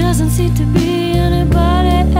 doesn't seem to be anybody else.